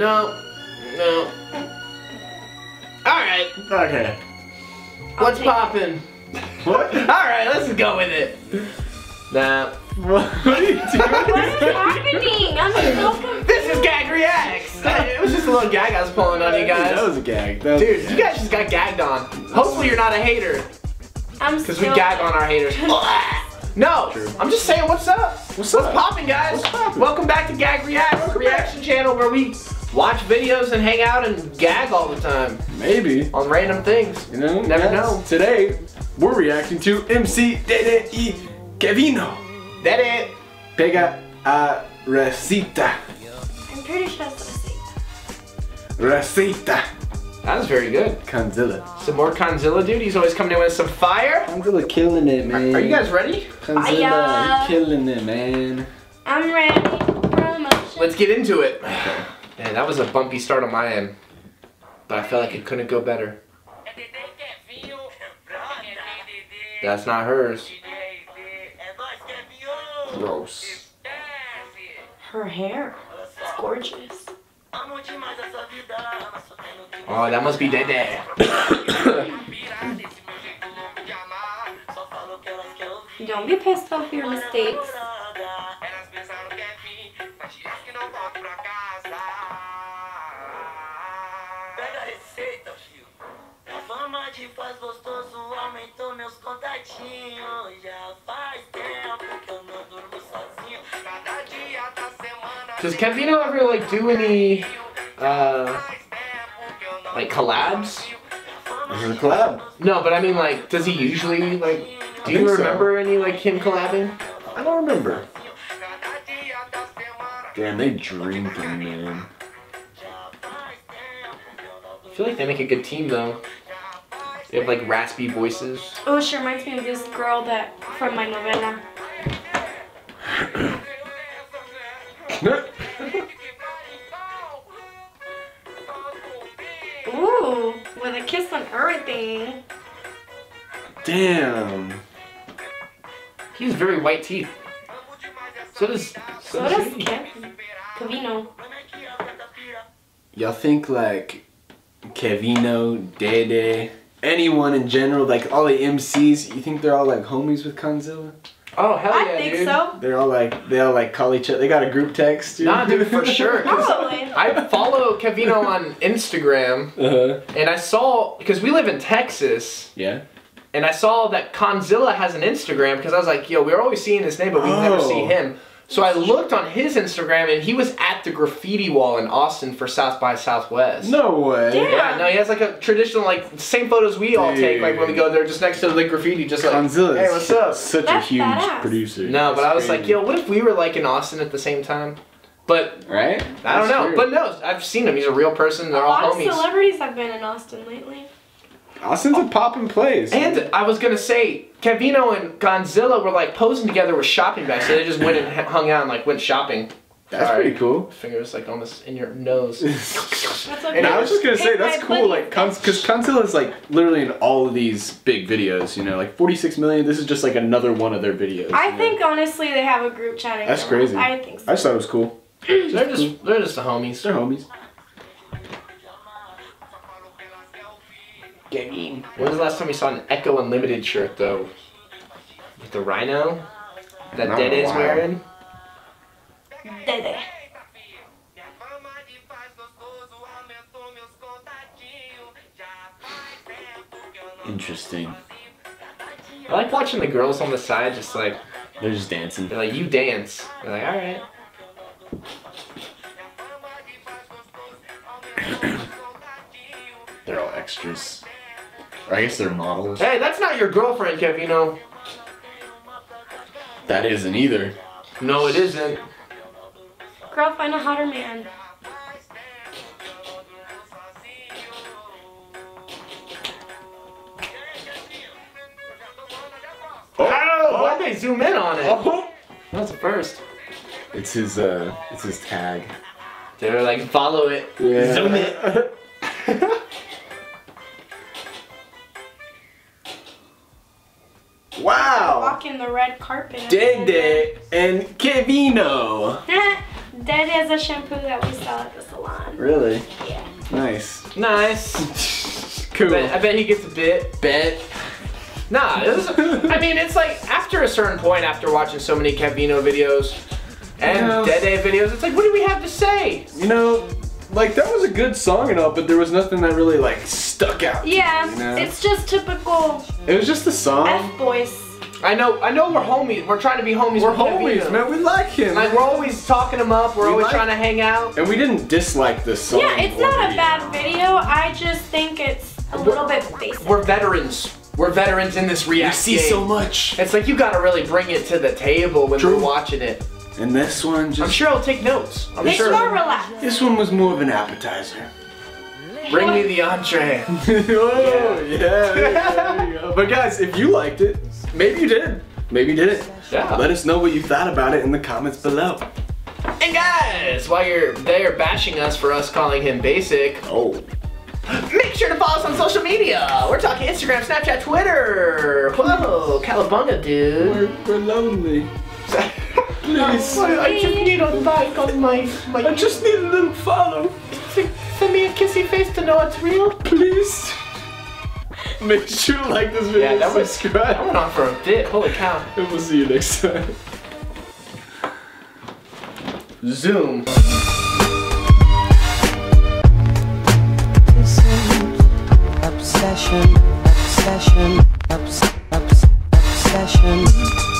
no, no. All right, Okay. what's take it. poppin'? What? All right, let's go with it. Nah, what are you doing? What is happening? I'm so confused. this is Gag Reacts. It was just a little gag I was pulling on you guys. That was a gag. That was a Dude, gag. you guys just got gagged on. Hopefully you're not a hater, I'm because we gag on our haters. No, True. I'm just saying what's up. What's What's up? poppin', guys? What's poppin'? Welcome back to Gag Reacts, the reaction channel where we watch videos and hang out and gag all the time Maybe. on random things. You know? Never yes. know. Today, we're reacting to MC Dede y Kevinho. That it. Pega a recita. I'm pretty sure that's what I say. Recita. That was very good. KondZilla. Some more KondZilla dude. He's always coming in with some fire. KondZilla killing it, man. Are you guys ready? KondZilla Fire. killing it, man. I'm ready promotion. Let's get into it. Man, that was a bumpy start on my end. But I felt like it couldn't go better. That's not hers. Gross. Her hair. It's gorgeous. Oh, that must be Dede. Don't be pissed off your mistakes. Meus. Já faz tempo que eu não durmo sozinho. Cada dia da semana. Does Kevinho ever like do any uh like collabs? This is a collab. No, but I mean like does he usually like do you think so. remember any like him collabing? I don't remember. Damn, they drinking, man. I feel like they make a good team though. They have like raspy voices. Oh, she reminds me of this girl that from my novela. Ooh, with a kiss on everything. Damn. He has very white teeth. So does So does Kev- Kevinho. Y'all think like Kevinho, Dede, anyone in general, like all the MCs, you think they're all like homies with KondZilla? Oh hell I yeah, think dude. so. They're all like they all like call each other. They got a group text. Dude. Nah, dude, for sure. Probably. I follow Kevinho on Instagram, Uh huh. and I saw because we live in Texas, Yeah. and I saw that KondZilla has an Instagram because I was like, yo, we're always seeing his name, but we never Oh. see him. So I looked on his Instagram, and he was at the graffiti wall in Austin for South by Southwest. No way. Damn. Yeah, no, he has like a traditional, like same photos we all take, like when we go there, just next to the graffiti, just like, KondZilla. hey, what's up? Such That's a huge badass. producer. No, but That's I was like, yo, what if we were like in Austin at the same time? But Right? I don't That's know. true. But no, I've seen him. He's a real person. A They're all lot of homies. celebrities have been in Austin lately. Austin's a oh. poppin' place. And I was gonna say, Kevinho and KondZilla were like posing together with shopping bags, so they just went and hung out and like went shopping. that's Sorry. pretty cool. Fingers like almost in your nose. That's okay. And I was just gonna say Pick that's cool, buddy. like, because KondZilla is like literally in all of these big videos. You know, like 46 million. This is just like another one of their videos. I you know? think honestly they have a group chatting. That's crazy. I think so. I just thought it was cool. they're just they're just the homies. They're homies. When was the last time you saw an Ecko Unlimited shirt though? With the rhino that Not in a Dead is wearing. Dede. Interesting. I like watching the girls on the side, just like They're just dancing. they're like, you dance. They're like, all right. They're all extras. Or I guess they're models. Hey, that's not your girlfriend, Kevinho. That isn't either. No, it isn't. Girl, find a hotter man. Oh, why'd they zoom in on it? Oh. That's the first. It's his uh it's his tag. They're like, follow it. Yeah. Zoom it. wow. Walking the red carpet. Dede and Kevinho. That is a shampoo that we sell at the salon. Really? Yeah. Nice. Nice. Cool. But I bet he gets a bit. Bet. Nah, this is, I mean, it's like after a certain point, after watching so many Kevinho videos and Yeah. Dede videos, it's like, what do we have to say? You know, like that was a good song and all, but there was nothing that really like stuck out. to me, Yeah, you know? it's just typical it was just a song. F boys. I know, I know, we're homies. We're trying to be homies. We're homies, man. We like him. Like we're always talking him up. We're We always like- trying to hang out. and we didn't dislike this song. Yeah, it's or not a video. bad uh, video. I just think it's a little bit basic. We're veterans. We're veterans in this We react see game. so much. It's like you gotta really bring it to the table when True. we're watching it. And this one just I'm sure I'll take notes. I'm it's sure. more relaxed. this one was more of an appetizer. Bring me the entree. oh, yeah. there you go. But guys, if you liked it, maybe you did. Maybe you didn't. Yeah. Let us know what you thought about it in the comments below. And guys, while you're there bashing us for us calling him basic, Oh. make sure to follow us on social media. We're talking Instagram, Snapchat, Twitter. Whoa, Calabunga, dude. We're, we're lonely. Please. I just need a like on my my. I just need a little follow. send me a kissy face to know it's real. Please. Make sure to like this video Yeah, that was- subscribe. I went on for a bit. Holy cow. And we'll see you next time. Zoom. obsession, obsession, obs- obs- obsession.